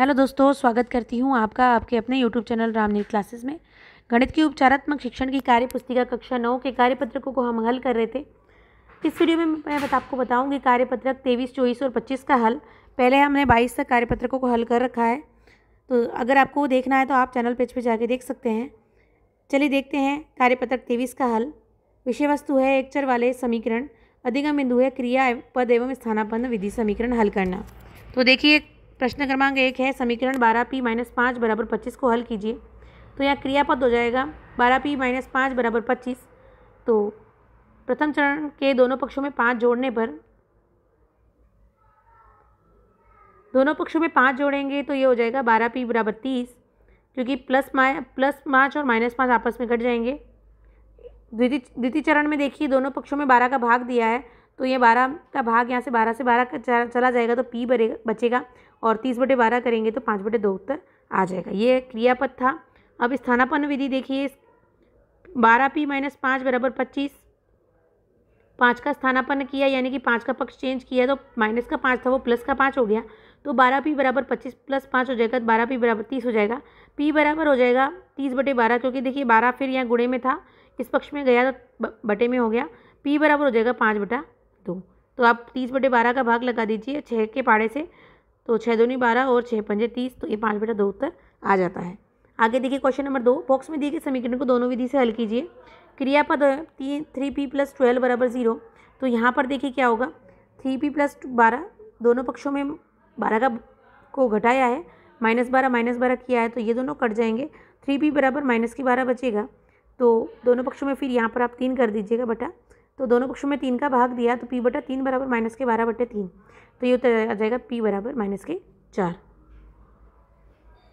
Hello दोस्तों, स्वागत करती हूँ आपका, आपके अपने यूट्यूब चैनल रामनीत क्लासेस में। गणित की उपचारात्मक शिक्षण की कार्य पुस्तिका कक्षा नौ के कार्यपत्रकों को हम हल कर रहे थे। इस वीडियो में मैं बता, आपको बताऊँगी कार्यपत्रक तेईस, चौबीस और पच्चीस का हल। पहले हमने बाईस तक कार्यपत्रकों को हल कर रखा है। तो अगर आपको वो देखना है तो आप चैनल पेज पर जाके देख सकते हैं। चलिए देखते हैं कार्यपत्रक तेईस का हल। विषय वस्तु है एक चर वाले समीकरण, अधिगम बिंदु है क्रिया पद एवं स्थानापन्न विधि समीकरण हल करना। तो देखिए प्रश्न क्रमांक एक है, समीकरण बारह पी माइनस पाँच बराबर पच्चीस को हल कीजिए। तो यहाँ क्रियापद हो जाएगा बारह पी माइनस पाँच बराबर पच्चीस। तो प्रथम चरण के दोनों पक्षों में पाँच जोड़ने पर दोनों पक्षों में पाँच जोड़ेंगे तो ये हो जाएगा बारह पी बराबर तीस, क्योंकि प्लस मा प्लस पाँच और माइनस पाँच आपस में कट जाएँगे। द्वितीय द्वितीय चरण में देखिए, दोनों पक्षों में बारह का भाग दिया है तो ये बारह का भाग यहाँ से बारह से बारह का चला जाएगा तो पी बरेगा बचेगा और तीस बटे बारह करेंगे तो पाँच बटे दो उत्तर आ जाएगा। ये क्रियापद था। अब स्थानापन्न विधि देखिए। बारह पी माइनस पाँच बराबर पच्चीस। पाँच का स्थानापन्न किया, यानी कि पाँच का पक्ष चेंज किया तो माइनस का पाँच था, वो प्लस का पाँच हो गया। तो बारह पी बराबर पच्चीस प्लस पाँच हो जाएगा तो बारह पी बराबर तीस हो जाएगा। पी बराबर हो जाएगा तीस बटे बारह, क्योंकि देखिए बारह फिर यहाँ गुड़े में था, इस पक्ष में गया तो बटे में हो गया। पी बराबर हो जाएगा पाँच बटा दो। तो आप तीस बटे बारह का भाग लगा दीजिए छः के पाड़े से। तो छः दूनी बारह और छः पंजे तीस तो ये पाँच बटा दो उत्तर आ जाता है। आगे देखिए क्वेश्चन नंबर दो। बॉक्स में दिए गए समीकरण को दोनों विधि से हल कीजिए। क्रियापद तीन, थ्री पी प्लस ट्वेल्व बराबर ज़ीरो। तो यहाँ पर देखिए क्या होगा। थ्री पी प्लस बारह, दोनों पक्षों में बारह का को घटाया है, माइनस बारह माइनस बारह किया है तो ये दोनों कट जाएँगे। थ्री पी बराबर माइनस की बारह बचेगा। तो दोनों पक्षों में फिर यहाँ पर आप तीन कर दीजिएगा बटा तो दोनों पक्षों में तीन का भाग दिया तो पी बटा तीन बराबर माइनस के बारह बटे तीन। तो ये उत्तर आ जाएगा पी बराबर माइनस के चार।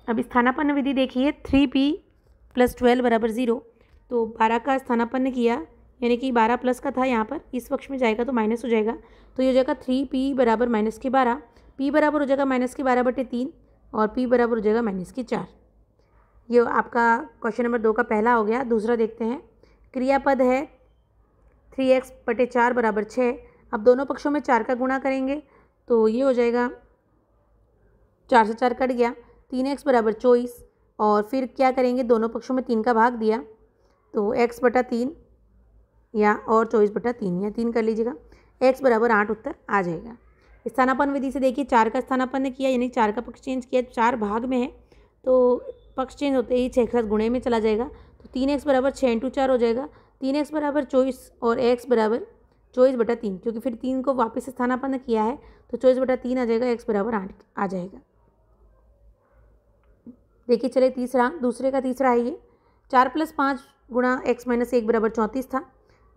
अब स्थानापन्न विधि देखिए थ्री पी प्लस ट्वेल्व बराबर ज़ीरो तो बारह का स्थानापन्न किया, यानी कि बारह प्लस का था यहाँ पर, इस पक्ष में जाएगा तो माइनस हो जाएगा। तो ये हो जाएगा थ्री पी बराबर माइनस के बारह। पी बराबर हो जाएगा माइनस के बारह बटे तीन और पी बराबर हो जाएगा माइनस के चार। ये आपका क्वेश्चन नंबर दो का पहला हो गया, दूसरा देखते हैं। क्रियापद है थ्री एक्स बटे चार बराबर छः। अब दोनों पक्षों में चार का गुणा करेंगे तो ये हो जाएगा चार से चार कट गया, तीन एक्स बराबर चौबीस। और फिर क्या करेंगे, दोनों पक्षों में तीन का भाग दिया तो एक्स बटा तीन या और चौबीस बटा तीन, या तीन कर लीजिएगा। एक्स बराबर आठ उत्तर आ जाएगा। स्थानापन विधि से देखिए, चार का स्थानापन ने किया, यानी चार का पक्ष चेंज किया, चार भाग में है तो पक्ष चेंज होते ही छः का गुणे में चला जाएगा तो तीन एक्स बराबर छः इंटू चार हो जाएगा तीन एक्स बराबर चौबीस और एक्स बराबर चौबीस बटा तीन, क्योंकि फिर तीन को वापस स्थानापन्न किया है तो चौबीस बटा तीन आ जाएगा, एक्स बराबर आठ आ जाएगा। देखिए चले तीसरा, दूसरे का तीसरा है ये चार प्लस पाँच गुणा एक्स माइनस एक बराबर चौंतीस था।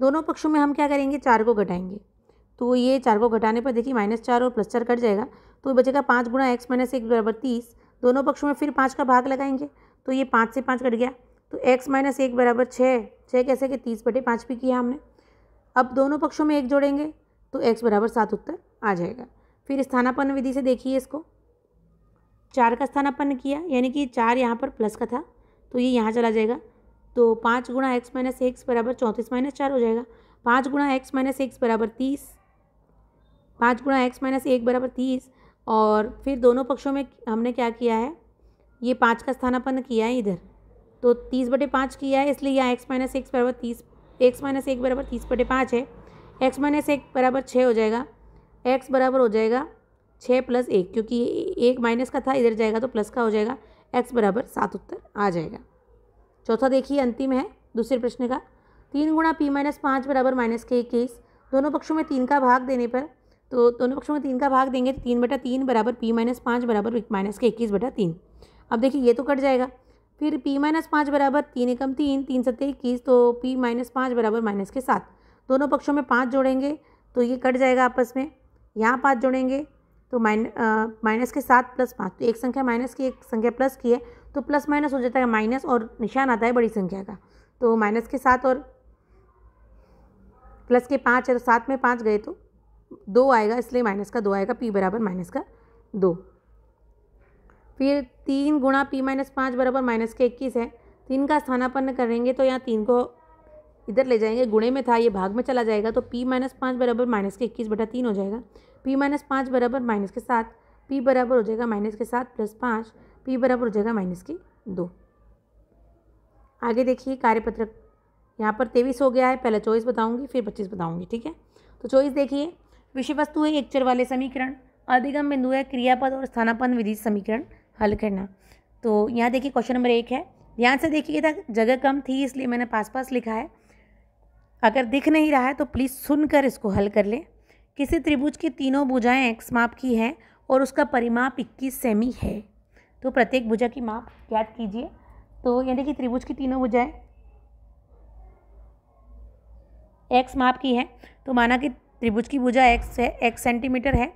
दोनों पक्षों में हम क्या करेंगे? चार को घटाएँगे। तो ये चार को घटाने पर देखिए माइनस चार और प्लस चार कट जाएगा तो बचेगा पाँच गुणा एक्स माइनस एक बराबर तीस। दोनों पक्षों में फिर पाँच का भाग लगाएँगे तो ये पाँच से पाँच कट गया। तो एक्स माइनस एक बराबर छः छः कैसे कि तीस बटे पाँच भी किया हमने। अब दोनों पक्षों में एक जोड़ेंगे तो एक्स बराबर सात उत्तर आ जाएगा। फिर स्थानापन्न विधि से देखिए इसको। चार का स्थानापन्न किया, यानी कि चार यहाँ पर प्लस का था तो ये यहाँ चला जाएगा। तो पाँच गुणा एक्स माइनस एक्स बराबर चौंतीस माइनस चार हो जाएगा। पाँच गुणा एक्स माइनस एक्स बराबर तीस, पाँच गुणा एक्स माइनस एक बराबर तीस, और फिर दोनों पक्षों में हमने क्या किया है? ये पाँच का स्थानापन्न किया है इधर। तो तीस बटे पाँच किया है, इसलिए यहाँ एक्स माइनस एक्स बराबर तीस एक्स माइनस एक बराबर तीस बटे पाँच है। एक्स माइनस एक बराबर छः हो जाएगा एक्स बराबर हो जाएगा छः प्लस एक, क्योंकि एक माइनस का था, इधर जाएगा तो प्लस का हो जाएगा एक्स बराबर सात उत्तर आ जाएगा। चौथा देखिए, अंतिम है दूसरे प्रश्न का। तीन गुणा पी माइनस पाँच बराबर माइनस के इक्कीस, दोनों पक्षों में तीन का भाग देने पर तो दोनों पक्षों में तीन का भाग देंगे तो तीन बटा तीन बराबर पी माइनस पाँच बराबर माइनस के इक्कीस बटा तीन। अब देखिए, ये तो कट जाएगा। फिर पी माइनस पाँच बराबर तीन एकम तीन तीन सत्तर इक्कीस तो पी माइनस पाँच बराबर माइनस के सात। दोनों पक्षों में पाँच जोड़ेंगे तो ये कट जाएगा आपस में। यहाँ पाँच जोड़ेंगे तो माइन माइनस के सात प्लस पाँच तो एक संख्या माइनस की, एक संख्या प्लस की है तो प्लस माइनस हो जाता है माइनस और निशान आता है बड़ी संख्या का। तो माइनस के सात और प्लस के पाँच है तो सात में पाँच गए तो दो आएगा, इसलिए माइनस का दो आएगा पी बराबर माइनस का दो। फिर तीन गुणा पी माइनस पाँच बराबर माइनस के इक्कीस है। तीन का स्थानापन्न करेंगे तो यहाँ तीन को इधर ले जाएँगे। गुणे में था, ये भाग में चला जाएगा तो पी माइनस पाँच बराबर माइनस के इक्कीस बटा तीन हो जाएगा। पी माइनस पाँच बराबर माइनस के सात, पी बराबर हो जाएगा माइनस के सात प्लस पाँच, पी बराबर हो जाएगा माइनस के दो। आगे देखिए कार्यपत्रक, यहाँ पर तेईस हो गया है, पहले चौबीस बताऊँगी, फिर पच्चीस बताऊँगी, ठीक है? तो चौबीस देखिए विषय वस्तु है, एक चर वाले समीकरण, अधिगम बिंदु है, क्रियापद और स्थानापन्न विधि समीकरण। हल करना। तो यहाँ देखिए क्वेश्चन नंबर एक है। ध्यान से देखिए था जगह कम थी इसलिए मैंने पास पास लिखा है। अगर दिख नहीं रहा है तो प्लीज़ सुनकर इसको हल कर लें। किसी त्रिभुज की तीनों भुजाएँ एक्स माप की हैं और उसका परिमाप 21 सेमी है। तो प्रत्येक भुजा की माप ज्ञात कीजिए। तो ये देखिए त्रिभुज की तीनों भुजाएँ एक्स माप की है। तो माना कि त्रिभुज की भुजा एक्स है एक्स सेंटीमीटर है।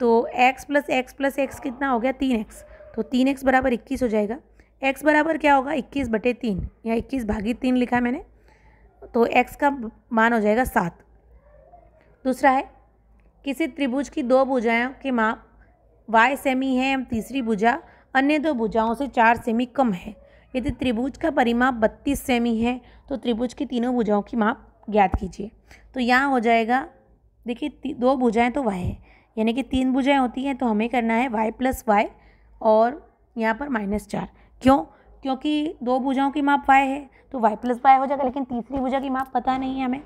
तो x plus x plus x कितना हो गया? तीन एक्स तो तीन एक्स बराबर इक्कीस हो जाएगा। एक्स बराबर क्या होगा? इक्कीस बटे तीन, या इक्कीस भागी तीन लिखा है मैंने तो एक्स का मान हो जाएगा सात। दूसरा है, किसी त्रिभुज की दो भुजाओं के माप वाई सेमी है, एवं तीसरी भुजा, अन्य दो भुजाओं से चार सेमी कम है। यदि त्रिभुज का परिमाप बत्तीस सेमी है तो त्रिभुज की तीनों भुजाओं की माप ज्ञात कीजिए। तो यहाँ हो जाएगा, देखिए दो भुजाएँ तो वाई है, यानी कि तीन भुजाएँ होती हैं तो हमें करना है वाई प्लस वाई और यहाँ पर माइनस चार। क्यों? क्योंकि दो भुजाओं की माप वाई है तो वाई प्लस वाई हो जाएगा, लेकिन तीसरी भुजा की माप पता नहीं है हमें।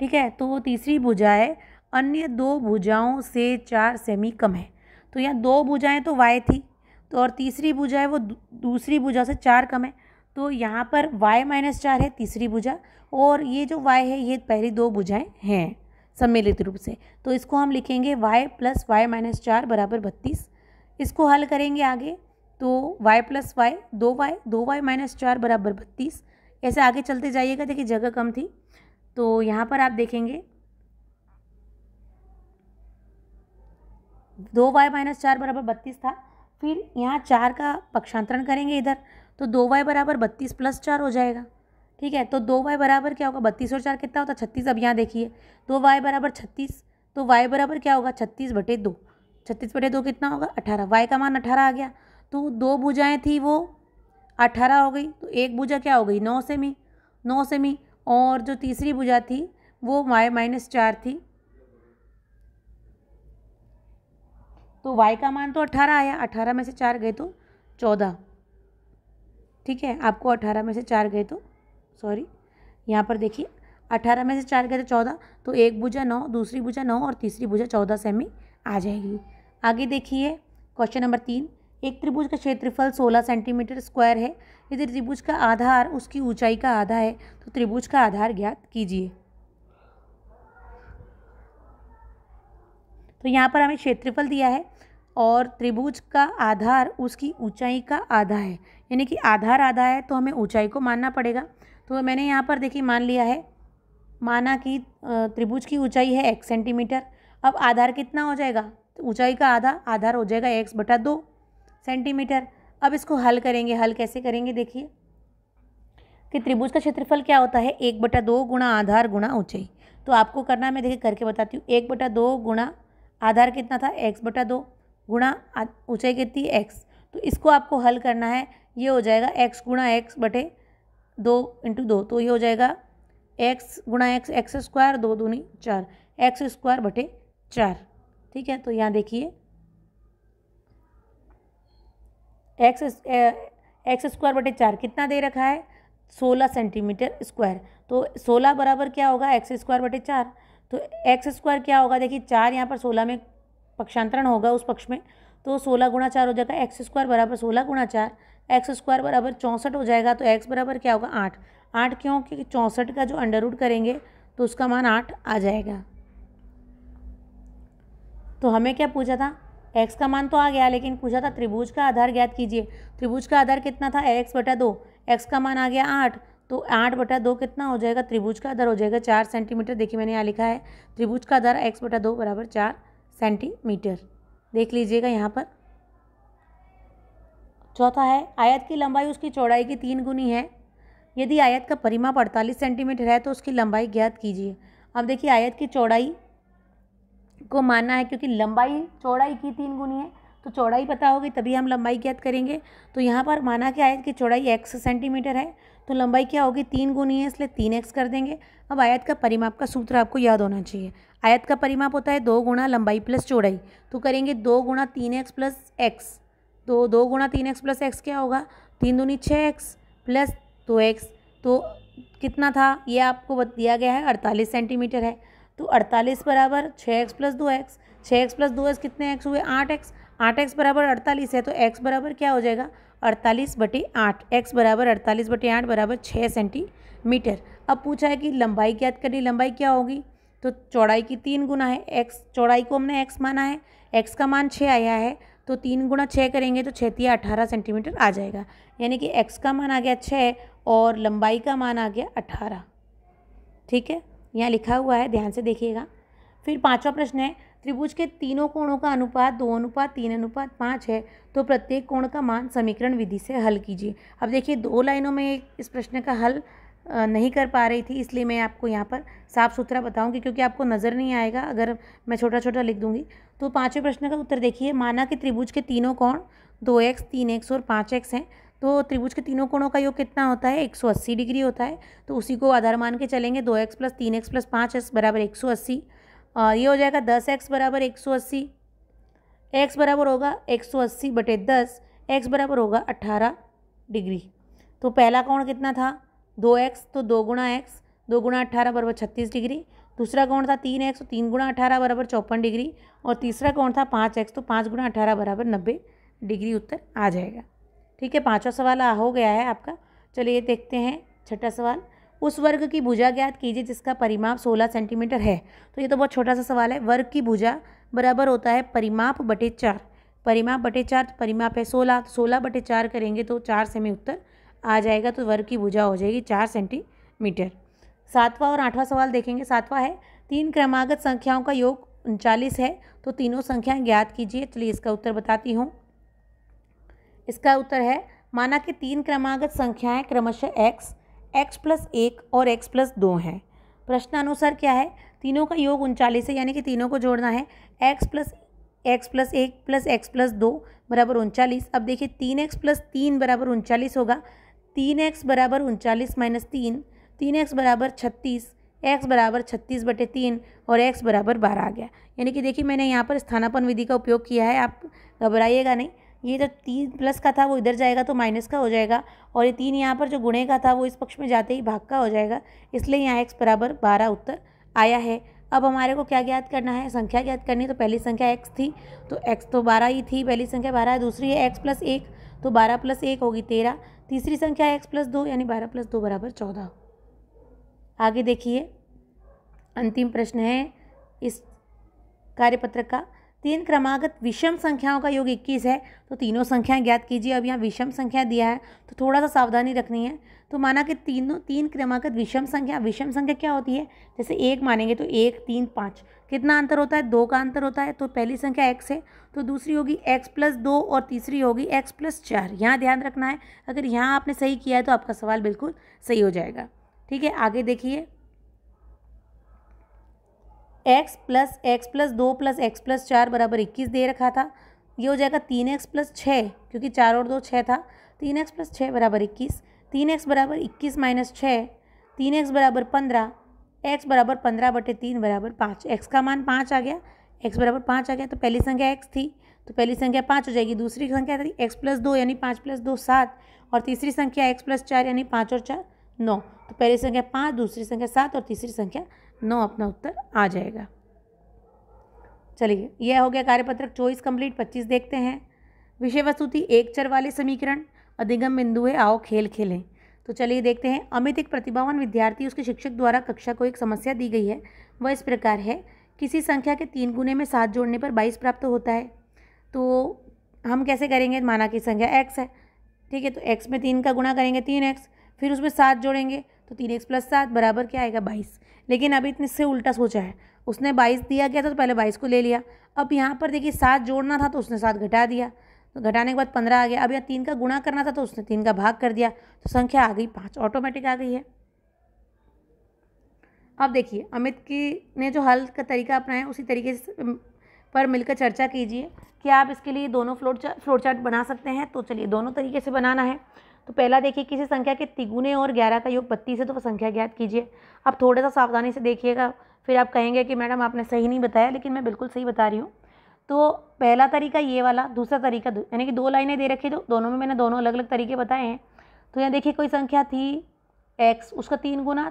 ठीक है तो वो तीसरी भुजाएँ अन्य दो भुजाओं से चार सेमी कम है। तो यहाँ दो भुजाएँ तो वाई थी तो और तीसरी भुजा है, वो दूसरी भुजा से चार कम है। तो यहाँ पर y माइनस चार है, तीसरी भुजा, और ये जो y है, ये पहली दो भुजाएँ हैं, सम्मिलित रूप से। तो इसको हम लिखेंगे y प्लस वाई माइनस चार बराबर बत्तीस इसको हल करेंगे आगे तो y प्लस वाई दो वाई दो वाई माइनस चार बराबर बत्तीस। ऐसे आगे चलते जाइएगा, देखिए जगह कम थी। तो यहाँ पर आप देखेंगे, दो वाई माइनस चार बराबर बत्तीस था। फिर यहाँ चार का पक्षांतरण करेंगे इधर तो दो वाई बराबर बत्तीस प्लस चार हो जाएगा। ठीक है तो दो वाई बराबर क्या होगा, बत्तीस और चार कितना होता है छत्तीस। अब यहाँ देखिए, दो वाई बराबर छत्तीस तो वाई बराबर क्या होगा, छत्तीस बटे दो। छत्तीस बटे दो कितना होगा? अठारह। वाई का मान अठारह आ गया। तो दो भुजाएँ थी वो, अठारह हो गई। तो एक भुजा क्या हो गई? नौ सेमी। नौ सेमी। और जो तीसरी भुजा थी, वो वाई माइनस चार थी। तो वाई का मान तो अठारह आया। अठारह में से चार गए तो चौदह। ठीक है? आपको अठारह में से चार गए तो सॉरी यहाँ पर देखिए, अठारह में से चार गए तो चौदह। तो एक भुजा नौ, दूसरी भुजा नौ और तीसरी भुजा चौदह सेमी आ जाएगी। आगे देखिए क्वेश्चन नंबर तीन। एक त्रिभुज का क्षेत्रफल सोलह सेंटीमीटर स्क्वायर है। यदि त्रिभुज का आधार उसकी ऊंचाई का आधा है तो त्रिभुज का आधार ज्ञात कीजिए। तो यहाँ पर हमें क्षेत्रफल दिया है और त्रिभुज का आधार उसकी ऊंचाई का आधा है। यानी कि आधार आधा है तो हमें ऊंचाई को मानना पड़ेगा। तो मैंने यहाँ पर देखिए, मान लिया है। माना कि त्रिभुज की ऊंचाई है एक सेंटीमीटर अब आधार कितना हो जाएगा? तो ऊंचाई का आधा आधार हो जाएगा एक्स बटा दो सेंटीमीटर अब इसको हल करेंगे, हल कैसे करेंगे देखिए कि त्रिभुज का क्षेत्रफल क्या होता है, एक बटा दो गुणा आधार गुणा ऊंचाई। तो आपको करना मैं देखिए करके बताती हूँ, एक बटा दो गुणा आधार कितना था एक्स बटा दो गुणा ऊंचाई कितनी एक्स तो इसको आपको हल करना है, ये हो जाएगा एक्स गुणा एक्स बटे दो इंटू दो तो ये हो जाएगा एक्स गुणा एक्स एक्स स्क्वायर दो दूनी चार एक्स स्क्वायर बटे चार। ठीक है? तो यहाँ देखिए। एक्स एक्स स्क्वायर बटे चार कितना दे रखा है? सोलह सेंटीमीटर स्क्वायर तो सोलह बराबर क्या होगा? एक्स स्क्वायर बटे चार। तो एक्स स्क्वायर क्या होगा? देखिए, चार यहाँ पर सोलह में पक्षांतरण होगा उस पक्ष में। तो सोलह गुणा चार हो जाएगा। एक्स स्क्वायर बराबर सोलह गुणा चार। एक्स स्क्वायर बराबर चौंसठ हो जाएगा। तो एक्स बराबर क्या होगा? आठ। आठ क्यों? क्योंकि चौंसठ का जो अंडर रूट करेंगे तो उसका मान आठ आ जाएगा। तो हमें क्या पूछा था? एक्स का मान तो आ गया, लेकिन पूछा था त्रिभुज का आधार ज्ञात कीजिए। त्रिभुज का आधार कितना था? एक्स बटा दो। एक्स का मान आ गया आठ। तो आठ बटा दो कितना हो जाएगा? त्रिभुज का आधार हो जाएगा चार सेंटीमीटर। देखिए मैंने यहाँ लिखा है, त्रिभुज का आधार एक्स बटा दो बराबर चार सेंटीमीटर। देख लीजिएगा यहाँ पर। चौथा है, आयत की लंबाई उसकी चौड़ाई की तीन गुनी है। यदि आयत का परिमाप अड़तालीस सेंटीमीटर है तो उसकी लंबाई ज्ञात कीजिए। अब देखिए, आयत की चौड़ाई को मानना है क्योंकि लंबाई, चौड़ाई की तीन गुनी है तो चौड़ाई पता होगी, तभी हम लंबाई ज्ञात करेंगे। तो यहाँ पर माना कि आयत की चौड़ाई एक्स सेंटीमीटर है तो लंबाई क्या होगी, तीन गुनी है, इसलिए तीन एक्स कर देंगे। अब आयत का परिमाप का सूत्र आपको याद होना चाहिए। आयत का परिमाप होता है दो गुणा लंबाई प्लस चौड़ाई तो करेंगे दो गुणा तीन एक्स प्लस एक्स तो दो गुणा तीन एक्स प्लस एक्स क्या होगा, तीन दूनी छः एक्स प्लस दो एक्स तो कितना था, ये आपको दिया गया है, अड़तालीस सेंटीमीटर है। तो अड़तालीस बराबर छः एक्स प्लस दो एक्स छः एक्स प्लस दो एक्स कितने एक्स हुए? आठ एक्स आठ एक्स बराबर अड़तालीस है तो एक्स बराबर क्या हो जाएगा? अड़तालीस बटे आठ। एक्स बराबर अड़तालीस बटे आठ बराबर छः सेंटीमीटर अब पूछा है कि लंबाई ज्ञात करनी, लंबाई क्या होगी? तो चौड़ाई की तीन गुना है एक्स चौड़ाई को हमने एक्स माना है एक्स का मान छः आया है तो तीन गुना छः करेंगे तो छः अठारह सेंटीमीटर आ जाएगा। यानी कि एक्स का मान आ गया छः और लंबाई का मान आ गया अठारह। ठीक है? यहाँ लिखा हुआ है, ध्यान से देखिएगा। फिर पांचवा प्रश्न है, त्रिभुज के तीनों कोणों का अनुपात, दो अनुपात, तीन अनुपात, पाँच है तो प्रत्येक कोण का मान समीकरण विधि से हल कीजिए। अब देखिए, दो लाइनों में इस प्रश्न का हल नहीं कर पा रही थी, इसलिए मैं आपको यहाँ पर साफ़ सुथरा बताऊँगी, क्योंकि आपको नज़र नहीं आएगा, अगर मैं छोटा छोटा लिख दूँगी। तो पाँचवें प्रश्न का उत्तर देखिए, माना कि त्रिभुज के तीनों कोण दो एक्स, तीन एक्स और पाँच एक्स हैं तो त्रिभुज के तीनों कोणों का योग कितना होता है? 180 डिग्री होता है। तो उसी को आधार मान के चलेंगे, दो एक्स प्लस तीन एक्स प्लस पाँच एक्स बराबर एक सौ अस्सी। और ये हो जाएगा दस एक्स बराबर एक सौ अस्सी। एक्स बराबर होगा एक सौ अस्सी बटे दस, एक्स बराबर होगा अट्ठारह डिग्री। तो पहला कोण कितना था? दो एक्स तो दो गुणा एक्स, दो गुणा अट्ठारह बराबर छत्तीस डिग्री। दूसरा कोण था तीन एक्स तो तीन गुणा अठारह बराबर चौपन डिग्री। और तीसरा कोण था पाँच एक्स तो पाँच गुणा अठारह बराबर नब्बे डिग्री उत्तर आ जाएगा। ठीक है, पाँचवा सवाल हो गया है आपका। चलिए देखते हैं छठा सवाल। उस वर्ग की भुजा ज्ञात कीजिए जिसका परिमाप 16 सेंटीमीटर है। तो ये तो बहुत छोटा सा सवाल है। वर्ग की भुजा बराबर होता है परिमाप बटे चार। परिमाप बटे चार तो परिमाप है सोलह। तो सोलह बटे चार करेंगे तो चार से में उत्तर आ जाएगा तो वर्ग की भुजा हो जाएगी चार सेंटीमीटर। सातवां और आठवां सवाल देखेंगे। सातवां है, तीन क्रमागत संख्याओं का योग उनचालीस है तो तीनों संख्याएँ ज्ञात कीजिए। चलिए इसका उत्तर बताती हूँ। इसका उत्तर है, माना कि तीन क्रमागत संख्याएँ क्रमशः एक्स एक्स प्लस एक और एक्स प्लस दो हैं। प्रश्नानुसार क्या है? तीनों का योग उनचालीस है, यानी कि तीनों को जोड़ना है। एक्स प्लस एक्स प्लस एक प्लस एक्स प्लस दो बराबर उनचालीस। अब देखिए, तीन एक्स प्लस तीन बराबर उनचालीस होगा। तीन एक्स बराबर उनचालीस माइनस तीन तीन एक्स बराबर छत्तीस एक्स बराबर छत्तीस बटे तीन और एक्स बराबर बारह आ गया। यानी कि देखिए, मैंने यहाँ पर स्थानापन विधि का उपयोग किया है, आप घबराइएगा नहीं। ये जो तीन प्लस का था, वो इधर जाएगा तो माइनस का हो जाएगा और ये तीन यहाँ पर जो गुणे का था, वो इस पक्ष में जाते ही भाग का हो जाएगा। इसलिए यहाँ एक्स बराबर बारह उत्तर आया है। अब हमारे को क्या ज्ञात करना है? संख्या ज्ञात करनी तो पहली संख्या एक्स थी तो एक्स तो बारह ही थी, पहली संख्या बारह है दूसरी है एक्स प्लस एक तो बारह प्लस एक होगी तेरह, तीसरी संख्या एक्स प्लस दो, यानी बारह प्लस दो बराबर चौदह। आगे देखिए, अंतिम प्रश्न है इस कार्यपत्रक का। तीन क्रमागत विषम संख्याओं का योग इक्कीस है तो तीनों संख्याएँ ज्ञात कीजिए। अब यहाँ विषम संख्या दिया है तो थोड़ा सा सावधानी रखनी है। तो माना कि तीनों, तीन क्रमागत विषम संख्या विषम संख्या क्या होती है? जैसे एक मानेंगे तो एक, तीन, पाँच। कितना अंतर होता है? दो का अंतर होता है तो पहली संख्या एक्स है तो दूसरी होगी एक्स प्लस दो और तीसरी होगी एक्स प्लस चार। यहाँ ध्यान रखना है, अगर यहाँ आपने सही किया है तो आपका सवाल बिल्कुल सही हो जाएगा। ठीक है, आगे देखिए। एक्स प्लस एक्स प्लस दो प्लस एक्स प्लस चार बराबर इक्कीस दे रखा था। ये हो जाएगा तीन एक्स प्लस छः, क्योंकि चार और दो छः था। तीन एक्स प्लस छः बराबर इक्कीस। तीन एक्स बराबर इक्कीस माइनस छः, तीन एक्स बराबर पंद्रह एक्स बराबर पंद्रह बटे तीन बराबर पाँच। एक्स का मान पाँच आ गया। एक्स बराबर पाँच आ गया तो पहली संख्या एक्स थी। तो पहली संख्या पाँच हो जाएगी, दूसरी संख्या थी एक्स प्लस दो, यानी पाँच प्लस दो सात, और तीसरी संख्या एक्स प्लस चार, यानी पाँच और चार नौ। तो पहली संख्या पाँच, दूसरी संख्या सात, और तीसरी संख्या नौ अपना उत्तर आ जाएगा। चलिए, यह हो गया कार्यपत्रक चौबीस कंप्लीट, पच्चीस देखते हैं। विषय वस्तु थी एक चर वाले समीकरण, अधिगम बिंदु है, आओ खेल खेलें। तो चलिए देखते हैं, अमित एक प्रतिभावान विद्यार्थी, उसके शिक्षक द्वारा कक्षा को एक समस्या दी गई है। वह इस प्रकार है, किसी संख्या के तीन गुने में सात जोड़ने पर बाईस प्राप्त होता है। तो हम कैसे करेंगे? माना की संख्या एक्स है, ठीक है? तो एक्स में तीन का गुणा करेंगे, तीन एक्स फिर उसमें सात जोड़ेंगे। तो तीन एक्स प्लस सात बराबर क्या आएगा बाईस। लेकिन अभी इतने से उल्टा सोचा है। उसने बाईस दिया गया था तो पहले बाईस को ले लिया। अब यहाँ पर देखिए सात जोड़ना था तो उसने सात घटा दिया। तो घटाने के बाद पंद्रह आ गया। अब यहाँ तीन का गुणा करना था तो उसने तीन का भाग कर दिया। तो संख्या आ गई पाँच। ऑटोमेटिक आ गई है। अब देखिए, अमित की ने जो हल का तरीका अपनाया उसी तरीके से पर मिलकर चर्चा कीजिए कि आप इसके लिए दोनों फ्लोर चार्ट फ्लोर चार्ट बना सकते हैं। तो चलिए, दोनों तरीके से बनाना है। तो पहला देखिए किसी संख्या के तिगुने और ग्यारह का योग बत्तीस है तो वह संख्या ज्ञात कीजिए। आप थोड़ा सा सावधानी से देखिएगा, फिर आप कहेंगे कि मैडम आपने सही नहीं बताया, लेकिन मैं बिल्कुल सही बता रही हूँ। तो पहला तरीका ये वाला, दूसरा तरीका यानी कि दो लाइनें दे रखी तो दोनों में मैंने दोनों अलग अलग तरीके बताए हैं। तो यहाँ देखिए कोई संख्या थी एक्स उसका तीन गुना,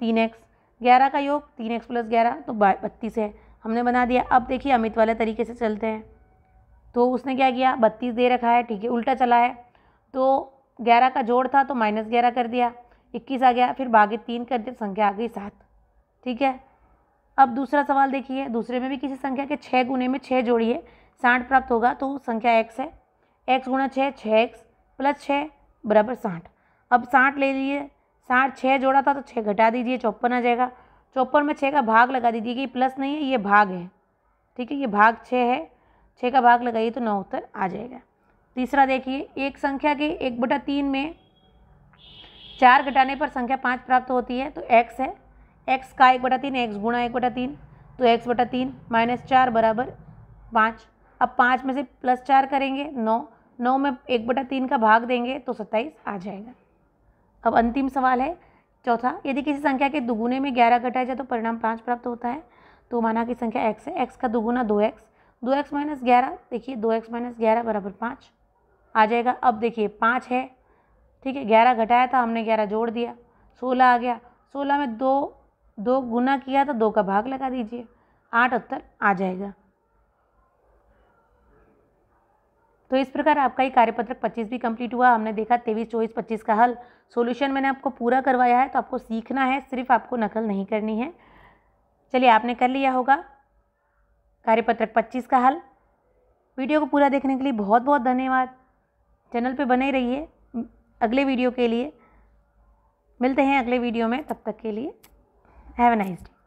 तीन एक्स ग्यारह का योग, तीन एक्स प्लस ग्यारह तो बत्तीस है। हमने बना दिया, अब देखिए अमित वाले तरीके से चलते हैं। तो उसने क्या किया, बत्तीस दे रखा है, ठीक है, उल्टा चला है। तो ग्यारह का जोड़ था तो माइनस ग्यारह कर दिया, इक्कीस आ गया, फिर भागे तीन कर दिया संख्या आ गई सात। ठीक है? अब दूसरा सवाल देखिए, दूसरे में भी किसी संख्या के छः गुने में छः जोड़िए साठ प्राप्त होगा तो संख्या एक्स है। एक्स गुना छः छः एक्स प्लस छः बराबर साठ। अब साठ ले लीजिए, साठ छः जोड़ा था तो छः घटा दीजिए, चौपन आ जाएगा। चौपन में छः का भाग लगा दीजिए कि प्लस नहीं है, ये भाग है। ठीक है, ये भाग छः है छः का भाग लगाइए तो नौ उत्तर आ जाएगा। तीसरा देखिए, एक संख्या के एक बटा तीन में चार घटाने पर संख्या पाँच प्राप्त होती है तो एक्स है। एक्स का एक बटा तीन एक्स गुणा एक बटा तीन तो एक्स बटा तीन माइनस चार बराबर पाँच। अब पाँच में से प्लस चार करेंगे, नौ। नौ में एक बटा तीन का भाग देंगे तो सत्ताईस आ जाएगा। अब अंतिम सवाल है, चौथा, यदि किसी संख्या के दुगुने में ग्यारह घटाया जाए तो परिणाम पाँच प्राप्त होता है तो माना कि संख्या एक्स है। एक्स का दुगुना दो एक्स दो एक्स माइनस ग्यारह, देखिए दो एक्स माइनस ग्यारह बराबर पाँच। आ जाएगा। अब देखिए, पाँच है, ठीक है, ग्यारह घटाया था, हमने ग्यारह जोड़ दिया, सोलह आ गया। सोलह में दो दो गुना किया तो दो का भाग लगा दीजिए, आठ उत्तर आ जाएगा। तो इस प्रकार आपका ये कार्यपत्रक पच्चीस भी कंप्लीट हुआ, हमने देखा तेईस, चौबीस, पच्चीस का हल। सॉल्यूशन मैंने आपको पूरा करवाया है तो आपको सीखना है, सिर्फ़ आपको नकल नहीं करनी है। चलिए, आपने कर लिया होगा कार्यपत्रक पच्चीस का हल। वीडियो को पूरा देखने के लिए बहुत बहुत धन्यवाद। चैनल पे बने रहिए अगले वीडियो के लिए। मिलते हैं अगले वीडियो में, तब तक के लिए हैव ए नाइस डे